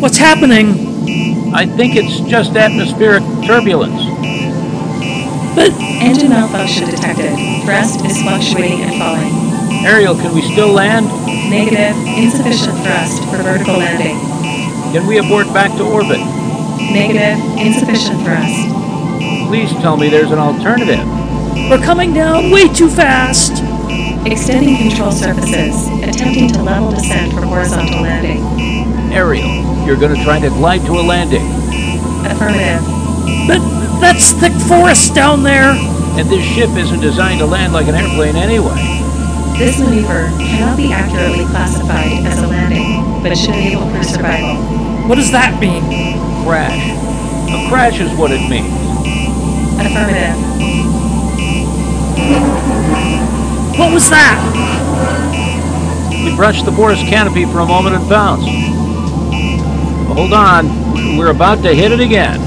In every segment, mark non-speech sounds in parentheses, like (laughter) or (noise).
What's happening? I think it's just atmospheric turbulence. But Engine malfunction detected. Thrust is fluctuating and falling. Ariel, can we still land? Negative. Insufficient thrust for vertical landing. Can we abort back to orbit? Negative. Insufficient thrust. Please tell me there's an alternative. we're coming down way too fast. Extending control surfaces. Attempting to level descent for horizontal landing. Ariel, you're gonna try to glide to a landing. Affirmative. But that's thick forest down there. And this ship isn't designed to land like an airplane anyway. This maneuver cannot be accurately classified as a landing, but should enable crew survival. What does that mean? Crash. A crash is what it means. Affirmative. What was that? We brushed the forest canopy for a moment and bounced. Hold on. We're about to hit it again.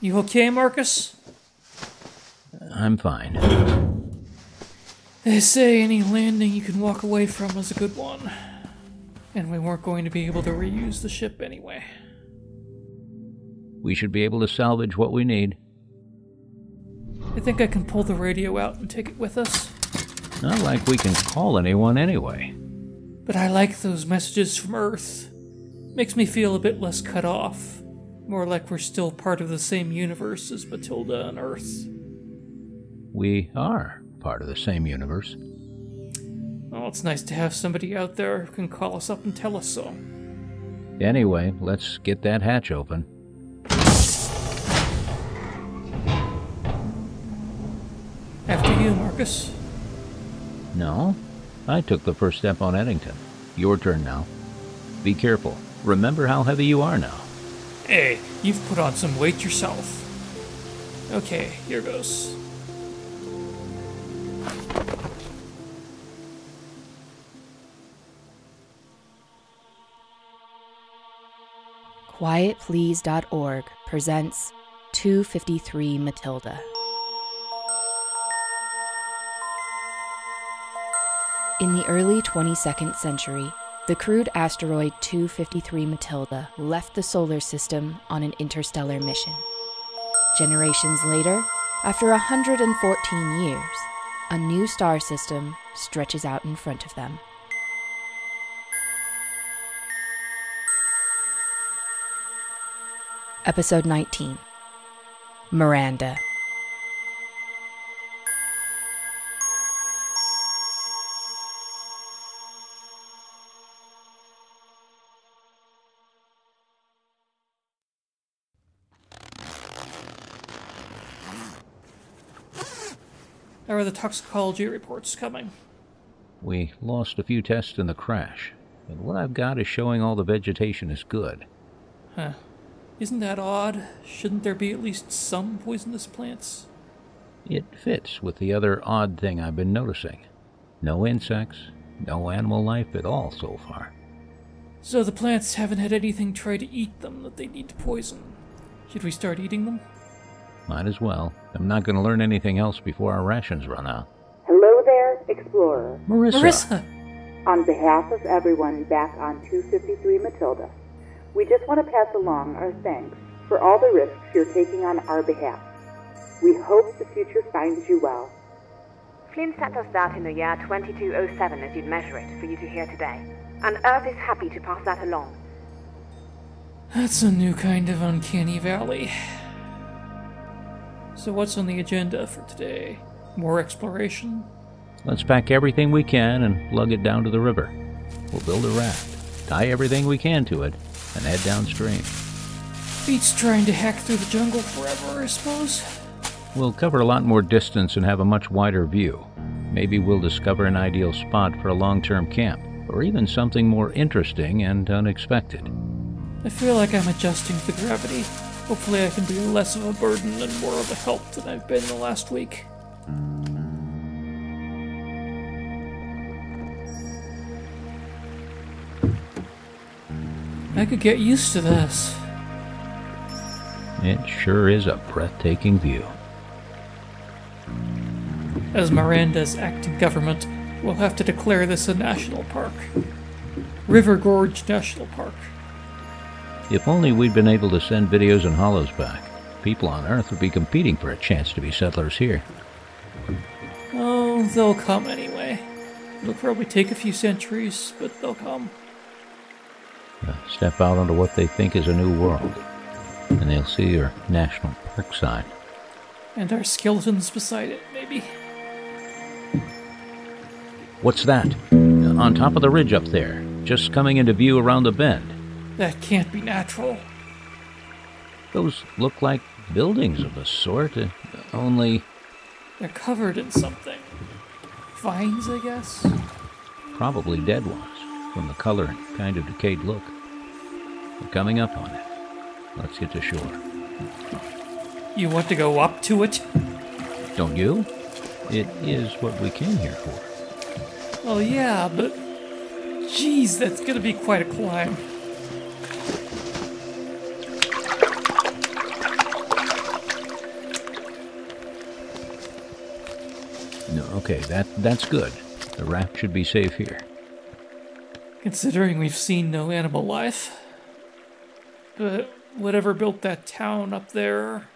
You okay, Marcus? I'm fine. They say any landing you can walk away from is a good one. And we weren't going to be able to reuse the ship anyway. We should be able to salvage what we need. I think I can pull the radio out and take it with us. Not like we can call anyone anyway. But I like those messages from Earth. Makes me feel a bit less cut off. More like we're still part of the same universe as Mathilde and Earth. We are part of the same universe. Well, it's nice to have somebody out there who can call us up and tell us so. Anyway, let's get that hatch open. You, Marcus. No, I took the first step on Eddington. Your turn now. Be careful. Remember how heavy you are now. Hey, you've put on some weight yourself. Okay, here goes. QuietPlease.org presents 253 Mathilde. In the early 22nd century, the crewed asteroid 253 Mathilde left the solar system on an interstellar mission. Generations later, after 114 years, a new star system stretches out in front of them. Episode 19 Miranda. Are the toxicology reports coming? We lost a few tests in the crash, but what I've got is showing all the vegetation is good. Huh. Isn't that odd? Shouldn't there be at least some poisonous plants? It fits with the other odd thing I've been noticing. No insects, no animal life at all so far. So the plants haven't had anything try to eat them that they need to poison. Should we start eating them? Might as well. I'm not going to learn anything else before our rations run out. Hello there, Explorer. Marissa! Marissa! On behalf of everyone back on 253 Mathilde, we just want to pass along our thanks for all the risks you're taking on our behalf. We hope the future finds you well. Flynn set us that in the year 2207 as you'd measure it for you to hear today. And Earth is happy to pass that along. That's a new kind of uncanny valley. So, what's on the agenda for today? More exploration? Let's pack everything we can and lug it down to the river. We'll build a raft, tie everything we can to it, and head downstream. Beats trying to hack through the jungle forever, I suppose. We'll cover a lot more distance and have a much wider view. Maybe we'll discover an ideal spot for a long term camp, or even something more interesting and unexpected. I feel like I'm adjusting to the gravity. Hopefully, I can be less of a burden and more of a help than I've been the last week. I could get used to this. It sure is a breathtaking view. As Miranda's acting government, we'll have to declare this a national park. River Gorge National Park. If only we'd been able to send videos and hollows back. People on Earth would be competing for a chance to be settlers here. Oh, they'll come anyway. It'll probably take a few centuries, but they'll come. Uh, step out onto what they think is a new world, and they'll see your national park sign. And our skeletons beside it, maybe. What's that? On top of the ridge up there, just coming into view around the bend. That can't be natural. Those look like buildings of a sort, uh, only They're covered in something. Vines, I guess? probably dead ones, from the color and kind of decayed look. We're coming up on it. Let's get to shore. You want to go up to it? Don't you? It is what we came here for. Well, yeah, but. Geez, that's gonna be quite a climb. Okay, that that's good. The raft should be safe here. Considering we've seen no animal life. But whatever built that town up there.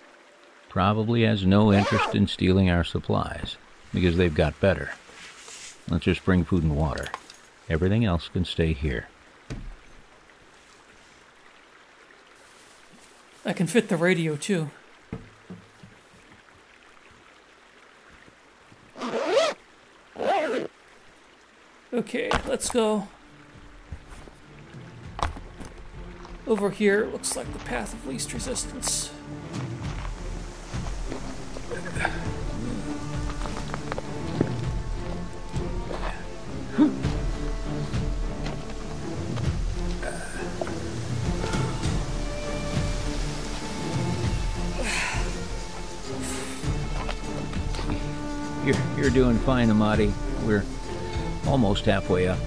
Probably has no interest in stealing our supplies, because they've got better. Let's just bring food and water. Everything else can stay here. I can fit the radio too. Okay, let's go. Over here looks like the path of least resistance. You're, you're doing fine, Amadi. We're almost halfway up.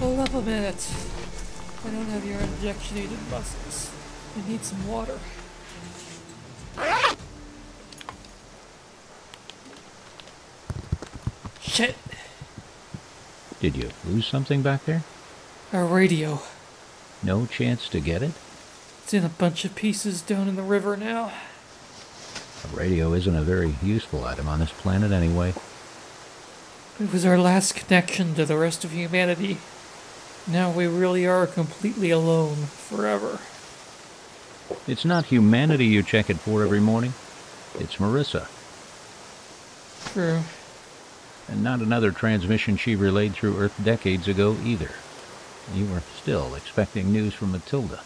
Hold up a minute. I don't have your injectionated muscles. I need some water. Shit! Did you lose something back there? Our radio. No chance to get it? It's in a bunch of pieces down in the river now. A radio isn't a very useful item on this planet anyway. It was our last connection to the rest of humanity. Now we really are completely alone forever. It's not humanity you check it for every morning. It's Marissa. True. And not another transmission she relayed through Earth decades ago either. You were still expecting news from Mathilde.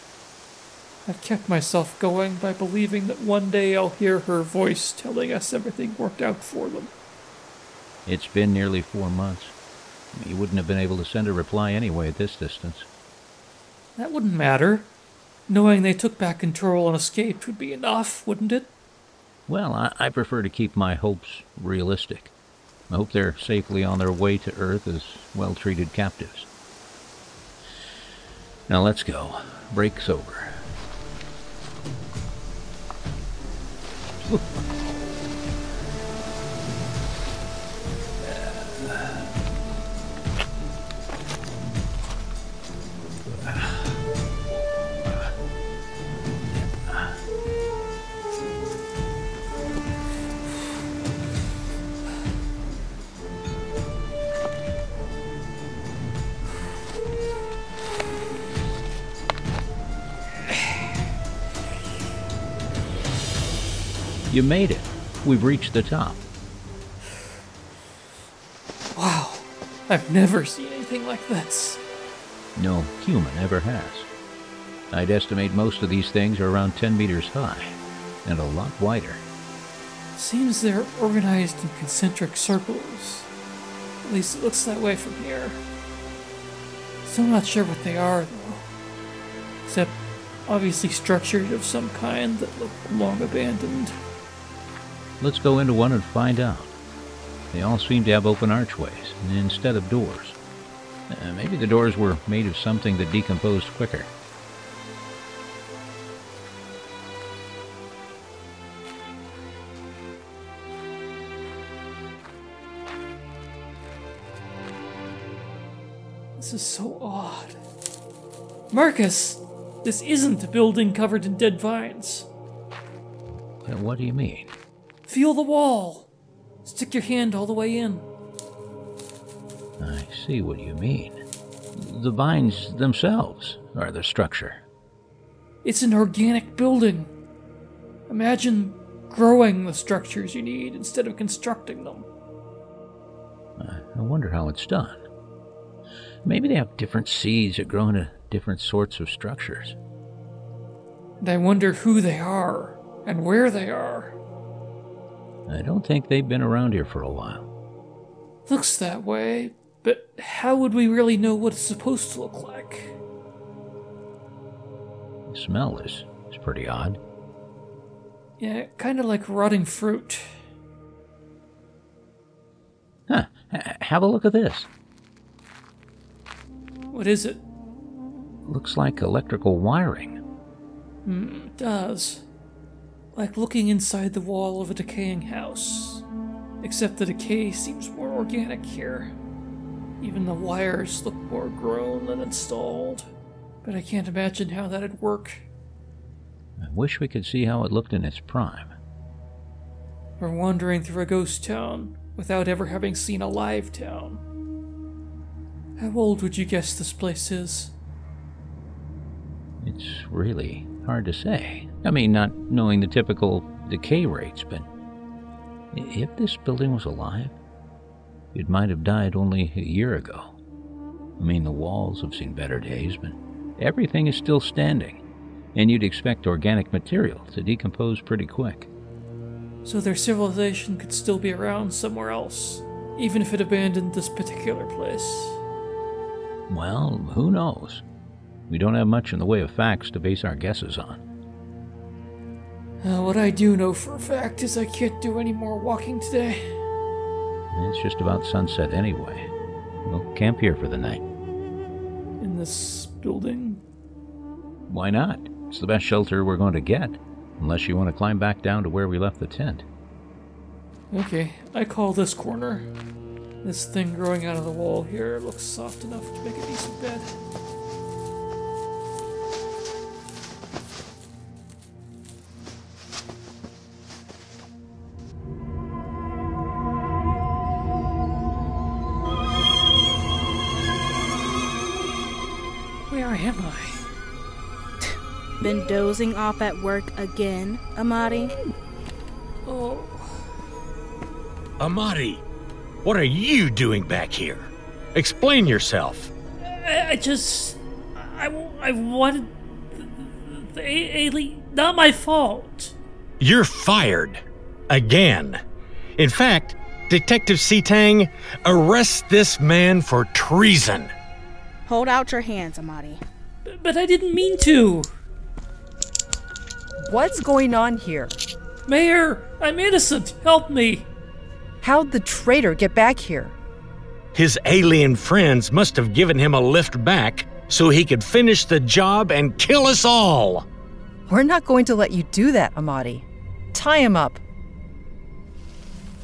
I've kept myself going by believing that one day I'll hear her voice telling us everything worked out for them. It's been nearly four months. You wouldn't have been able to send a reply anyway at this distance. That wouldn't matter. Knowing they took back control and escaped would be enough, wouldn't it? Well, I, I prefer to keep my hopes realistic. I hope they're safely on their way to Earth as well treated captives. Now let's go. Break's over. (laughs) You made it. We've reached the top. Wow. I've never seen anything like this. No human ever has. I'd estimate most of these things are around 10 meters high, and a lot wider. Seems they're organized in concentric circles. At least it looks that way from here. Still not sure what they are, though. Except obviously structured of some kind that look long abandoned. Let's go into one and find out. They all seem to have open archways instead of doors. Uh, maybe the doors were made of something that decomposed quicker. This is so odd. Marcus! This isn't a building covered in dead vines. Uh, what do you mean? Feel the wall. Stick your hand all the way in. I see what you mean. The vines themselves are the structure. It's an organic building. Imagine growing the structures you need instead of constructing them. I wonder how it's done. Maybe they have different seeds that grow into different sorts of structures. And I wonder who they are and where they are. I don't think they've been around here for a while. Looks that way, but how would we really know what it's supposed to look like? The smell is, is pretty odd. Yeah, kind of like rotting fruit. Huh. H- have a look at this. What is it? Looks like electrical wiring. Hmm, it does. Like looking inside the wall of a decaying house. Except the decay seems more organic here. Even the wires look more grown than installed. But I can't imagine how that'd work. I wish we could see how it looked in its prime. We're wandering through a ghost town without ever having seen a live town. How old would you guess this place is? It's really hard to say. I mean, not knowing the typical decay rates, but if this building was alive, it might have died only a year ago. I mean, the walls have seen better days, but everything is still standing, and you'd expect organic material to decompose pretty quick. So their civilization could still be around somewhere else, even if it abandoned this particular place. Well, who knows? We don't have much in the way of facts to base our guesses on. Uh, what I do know for a fact is I can't do any more walking today. It's just about sunset anyway. We'll camp here for the night. In this building? Why not? It's the best shelter we're going to get. Unless you want to climb back down to where we left the tent. Okay, I call this corner. This thing growing out of the wall here looks soft enough to make a decent bed. Am I? (sighs) Been dozing off at work again, Amadi? Oh, Amadi, what are you doing back here? Explain yourself. I, I just. I, I wanted. The, the a- alien. Not my fault. You're fired. Again. In fact, Detective Sitang, arrest this man for treason. Hold out your hands, Amadi. But I didn't mean to. What's going on here? Mayor, I'm innocent. Help me. How'd the traitor get back here? His alien friends must have given him a lift back so he could finish the job and kill us all. We're not going to let you do that, Amadi. Tie him up.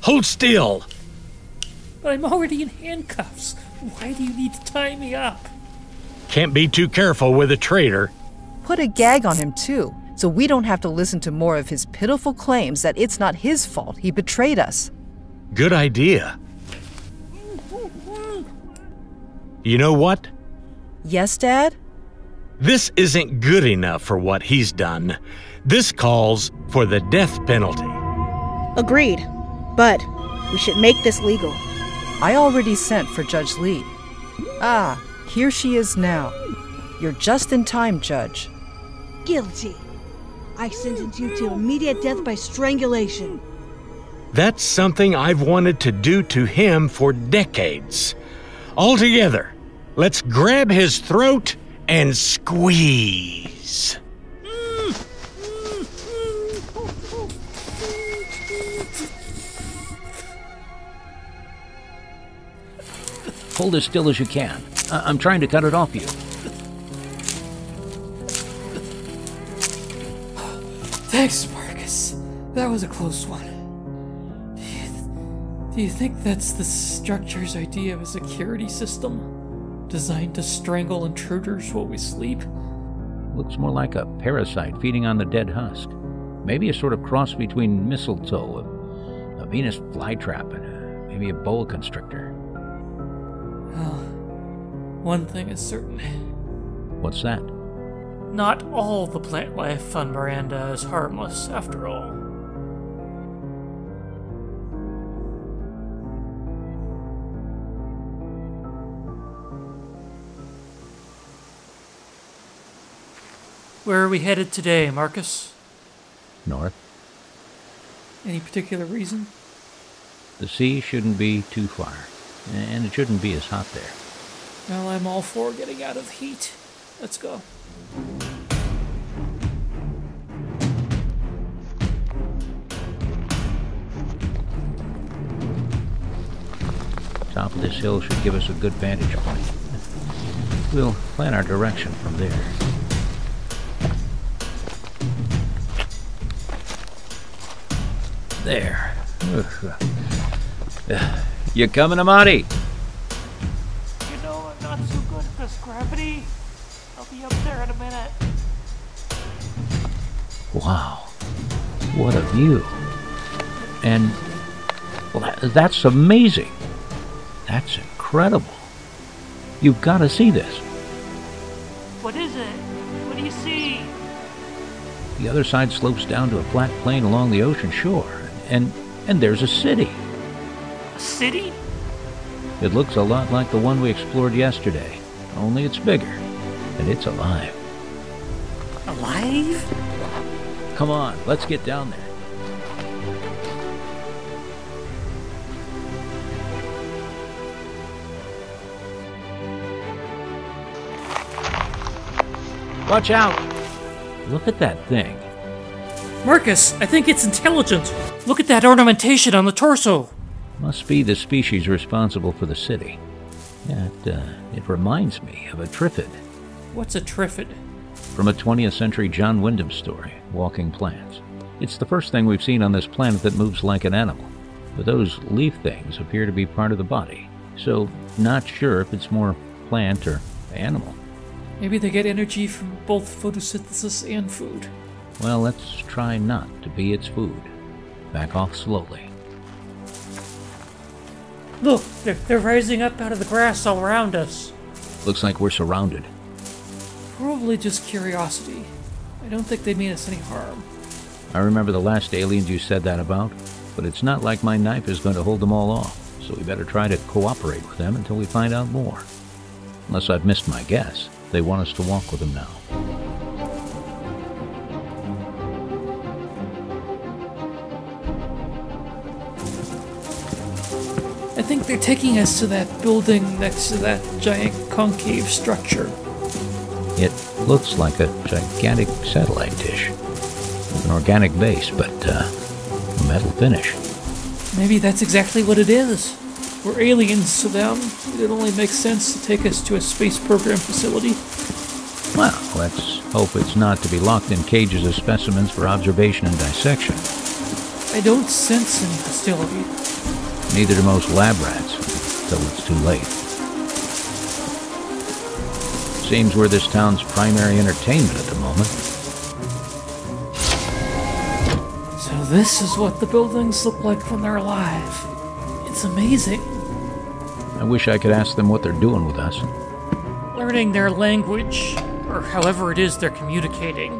Hold still. But I'm already in handcuffs. Why do you need to tie me up? Can't be too careful with a traitor. Put a gag on him, too, so we don't have to listen to more of his pitiful claims that it's not his fault he betrayed us. Good idea. You know what? Yes, Dad? This isn't good enough for what he's done. This calls for the death penalty. Agreed. But we should make this legal. I already sent for Judge Lee. Ah, here she is now. You're just in time, Judge. Guilty. I sentence you to immediate death by strangulation. That's something I've wanted to do to him for decades. All together, let's grab his throat and squeeze. Hold as still as you can. I- I'm trying to cut it off you. Thanks, Marcus. That was a close one. Do you, do you think that's the structure's idea of a security system? Designed to strangle intruders while we sleep? Looks more like a parasite feeding on the dead husk. Maybe a sort of cross between mistletoe, a, a Venus flytrap, and a, maybe a boa constrictor. One thing is certain. What's that? Not all the plant life on Miranda is harmless, after all. Where are we headed today, Marcus? North. Any particular reason? The sea shouldn't be too far, and it shouldn't be as hot there. Well, I'm all for getting out of the heat. Let's go. Top of this hill should give us a good vantage point. We'll plan our direction from there. There. You coming, Amadi? In a minute. Wow. What a view. And, well, that, that's amazing. That's incredible. You've got to see this. What is it? What do you see? The other side slopes down to a flat plain along the ocean shore, and and there's a city. A city? It looks a lot like the one we explored yesterday, only it's bigger, and it's alive. Alive? Come on, let's get down there. Watch out! Look at that thing. Marcus, I think it's intelligent. Look at that ornamentation on the torso. Must be the species responsible for the city. Yeah, it, uh, it reminds me of a Triffid What's a triffid? from a 20th century John Wyndham story, Walking Plants. It's the first thing we've seen on this planet that moves like an animal, but those leaf things appear to be part of the body, so not sure if it's more plant or animal. Maybe they get energy from both photosynthesis and food. Well, let's try not to be its food. Back off slowly. Look, they're, they're rising up out of the grass all around us. Looks like we're surrounded. Probably just curiosity. I don't think they mean us any harm. I remember the last aliens you said that about, but it's not like my knife is going to hold them all off, so we better try to cooperate with them until we find out more. Unless I've missed my guess, they want us to walk with them now. I think they're taking us to that building next to that giant concave structure. It looks like a gigantic satellite dish. With an organic base, but uh, a metal finish. Maybe that's exactly what it is. We're aliens to them. It only makes sense to take us to a space program facility. Well, let's hope it's not to be locked in cages of specimens for observation and dissection. I don't sense any hostility. Neither do most lab rats, till it's too late. Seems we're this town's primary entertainment at the moment. So this is what the buildings look like when they're alive. It's amazing. I wish I could ask them what they're doing with us. Learning their language, or however it is they're communicating,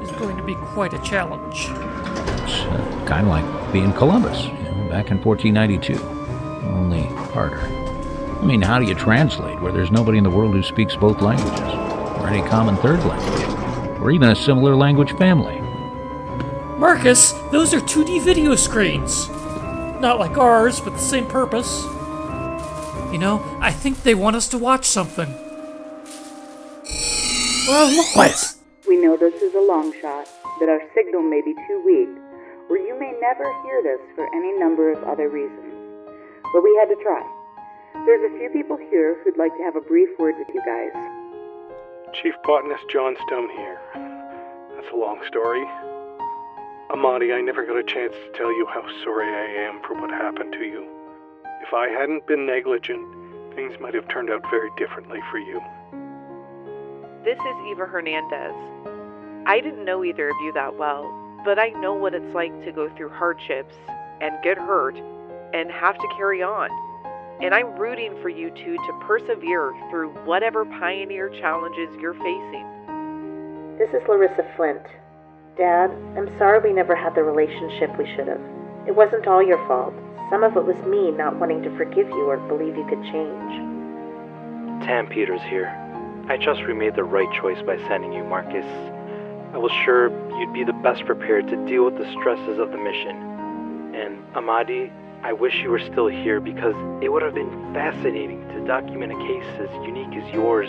is going to be quite a challenge. It's uh, kind of like being Columbus, you know, back in 1492. Only harder. I mean, how do you translate where there's nobody in the world who speaks both languages, or any common third language, or even a similar language family? Marcus, those are 2D video screens. Not like ours, but the same purpose. You know, I think they want us to watch something. Well, look what? We know this is a long shot, that our signal may be too weak, or you may never hear this for any number of other reasons. But we had to try. There's a few people here who'd like to have a brief word with you guys. Chief Botanist John Stone here. That's a long story. Amadi, I never got a chance to tell you how sorry I am for what happened to you. If I hadn't been negligent things might have turned out very differently for you. This is Eva Hernandez. I didn't know either of you that well, but I know what it's like to go through hardships and get hurt and have to carry on. And I'm rooting for you two to persevere through whatever pioneer challenges you're facing. This is Larissa Flint. Dad, I'm sorry we never had the relationship we should have. It wasn't all your fault. Some of it was me not wanting to forgive you or believe you could change. Tam Peters here. I trust we made the right choice by sending you, Marcus. I was sure you'd be the best prepared to deal with the stresses of the mission. And Amadi, I wish you were still here because it would have been fascinating to document a case as unique as yours.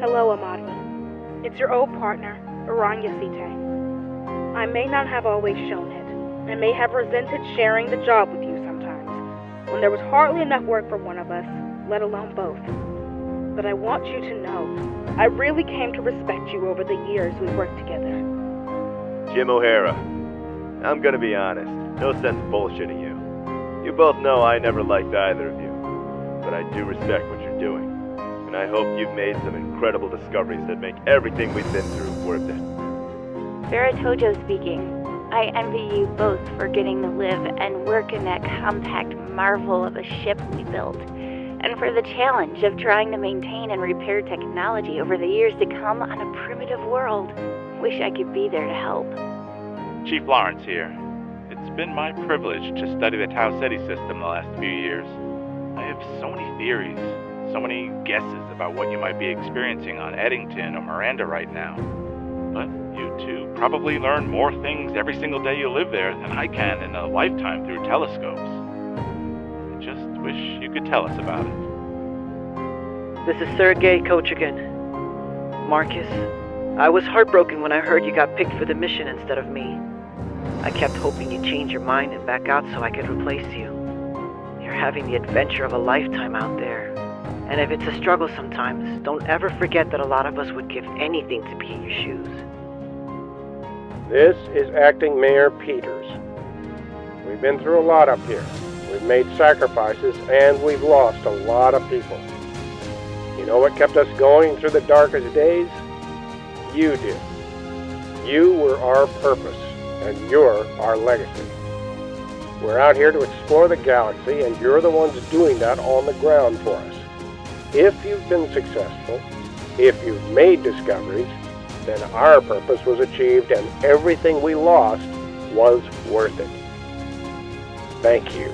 Hello, Amadi. It's your old partner, Aranya Site. I may not have always shown it. I may have resented sharing the job with you sometimes, when there was hardly enough work for one of us, let alone both. But I want you to know, I really came to respect you over the years we worked together. Jim O'Hara. I'm gonna be honest, no sense bullshitting you. You both know I never liked either of you, but I do respect what you're doing. And I hope you've made some incredible discoveries that make everything we've been through worth it. Veritojo speaking. I envy you both for getting to live and work in that compact marvel of a ship we built, and for the challenge of trying to maintain and repair technology over the years to come on a primitive world. Wish I could be there to help. Chief Lawrence here. It's been my privilege to study the Tau Ceti system the last few years. I have so many theories, so many guesses about what you might be experiencing on Eddington or Miranda right now. But you too probably learn more things every single day you live there than I can in a lifetime through telescopes. I just wish you could tell us about it. This is Sergei Kochigin. Marcus, I was heartbroken when I heard you got picked for the mission instead of me. I kept hoping you'd change your mind and back out so I could replace you. You're having the adventure of a lifetime out there. And if it's a struggle sometimes, don't ever forget that a lot of us would give anything to be in your shoes. This is Acting Mayor Peters. We've been through a lot up here. We've made sacrifices and we've lost a lot of people. You know what kept us going through the darkest days? You did. You were our purpose, and you're our legacy. We're out here to explore the galaxy, and you're the ones doing that on the ground for us. If you've been successful, if you've made discoveries, then our purpose was achieved and everything we lost was worth it. Thank you.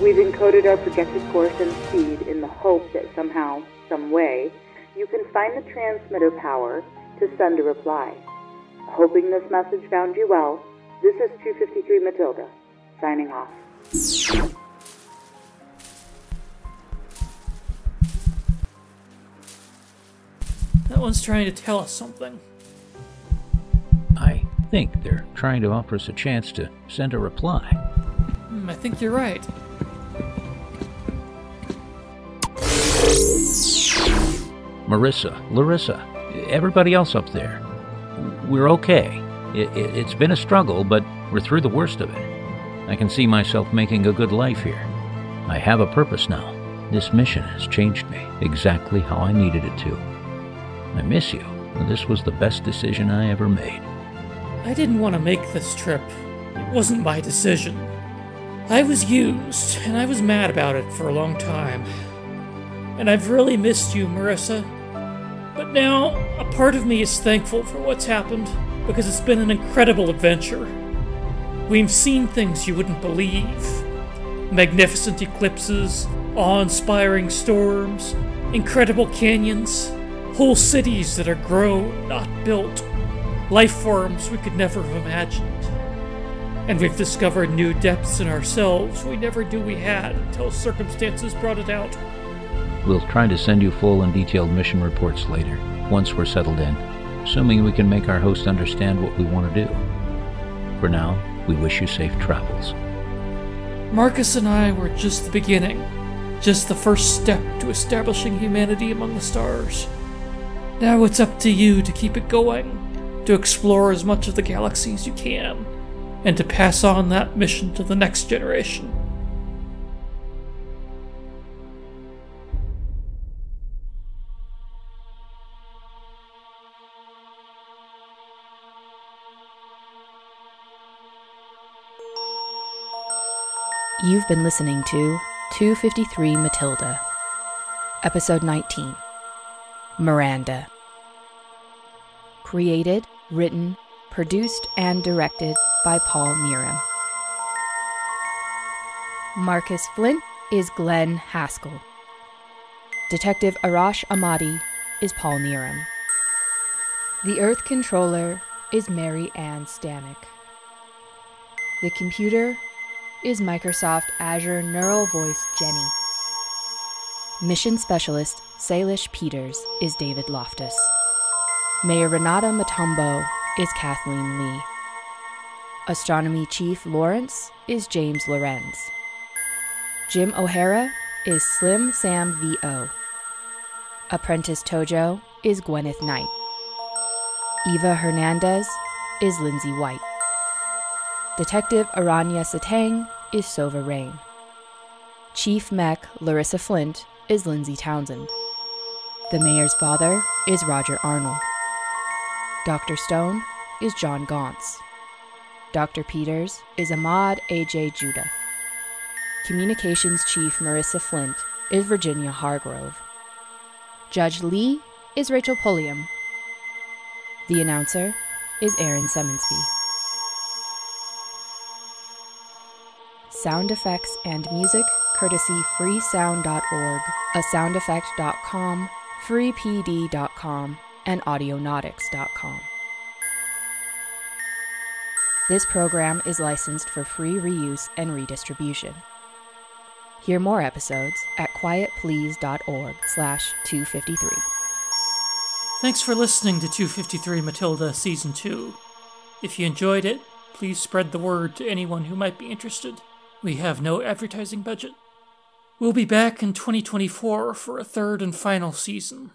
We've encoded our projected course and speed in the hope that somehow, some way, you can find the transmitter power to send a reply. Hoping this message found you well, this is 253 Mathilde, signing off. That one's trying to tell us something. I think they're trying to offer us a chance to send a reply. Hmm, I think you're right. Marissa, Larissa, everybody else up there. We're okay. It, it, it's been a struggle, but we're through the worst of it. I can see myself making a good life here. I have a purpose now. This mission has changed me exactly how I needed it to. I miss you. This was the best decision I ever made. I didn't want to make this trip. It wasn't my decision. I was used, and I was mad about it for a long time. And I've really missed you, Marissa. But now, a part of me is thankful for what's happened, because it's been an incredible adventure. We've seen things you wouldn't believe magnificent eclipses, awe inspiring storms, incredible canyons, whole cities that are grown, not built, life forms we could never have imagined. And we've discovered new depths in ourselves we never knew we had until circumstances brought it out. We'll try to send you full and detailed mission reports later, once we're settled in, assuming we can make our host understand what we want to do. For now, we wish you safe travels. Marcus and I were just the beginning, just the first step to establishing humanity among the stars. Now it's up to you to keep it going, to explore as much of the galaxy as you can, and to pass on that mission to the next generation. You've been listening to 253 Mathilde, Episode 19 Miranda. Created, written, produced, and directed by Paul Neram. Marcus Flint is Glenn Haskell. Detective Arash Ahmadi is Paul Neram. The Earth Controller is Mary Ann Stanek. The computer is Microsoft Azure Neural Voice Jenny. Mission Specialist Salish Peters is David Loftus. Mayor Renata Matumbo is Kathleen Lee. Astronomy Chief Lawrence is James Lorenz. Jim O'Hara is Slim Sam V.O. Apprentice Tojo is Gwyneth Knight. Eva Hernandez is Lindsay White. Detective Aranya Satang is Sova Rain. Chief Mech Larissa Flint is Lindsay Townsend. The mayor's father is Roger Arnold. Dr. Stone is John Gauntz. Dr. Peters is Ahmad A.J. Judah. Communications Chief Marissa Flint is Virginia Hargrove. Judge Lee is Rachel Pulliam. The announcer is Aaron Summonsby. Sound effects and music courtesy freesound.org, a soundeffect.com, freepd.com, and audionautix.com. This program is licensed for free reuse and redistribution. Hear more episodes at quietplease.org slash 253. Thanks for listening to 253 Mathilde Season 2. If you enjoyed it, please spread the word to anyone who might be interested. We have no advertising budget. We'll be back in 2024 for a third and final season.